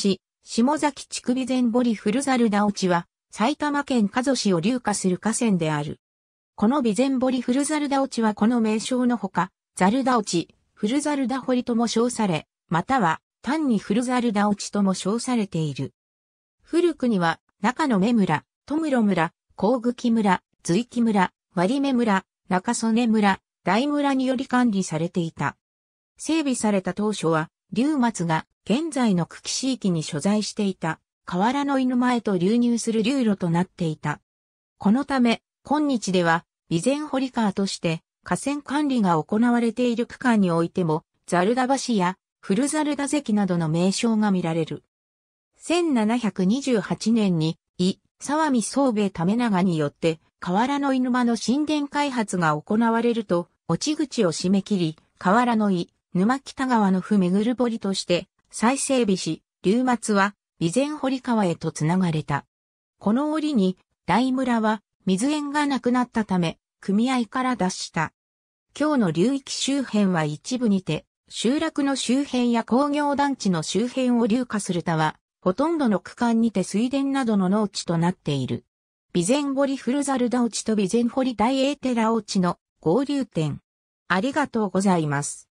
市、下崎地区備前堀古猿田落は、埼玉県加須市を流下する河川である。この備前堀古猿田落ちはこの名称のほか、猿田落ち、古猿田堀とも称され、または単に古猿田落ちとも称されている。古くには、中野目村、戸室村、甲茎村、随木村、割目村、中曽根村、大村により管理されていた。整備された当初は、竜松が現在の久喜市域に所在していた河原の犬前と流入する流路となっていた。このため、今日では、備前堀川として河川管理が行われている区間においても、ザルダ橋や古ザルダ関などの名称が見られる。1728年に、伊沢見宗兵衛為長によって、河原の犬間の神殿開発が行われると、落ち口を締め切り、河原の井、沼北川の府巡る堀として、再整備し、流末は、備前堀川へと繋がれた。この折に、大村は、水源がなくなったため、組合から脱した。今日の流域周辺は一部にて、集落の周辺や工業団地の周辺を流下する田は、ほとんどの区間にて水田などの農地となっている。備前堀古猿田落ちと備前堀大英寺落ちの合流点。ありがとうございます。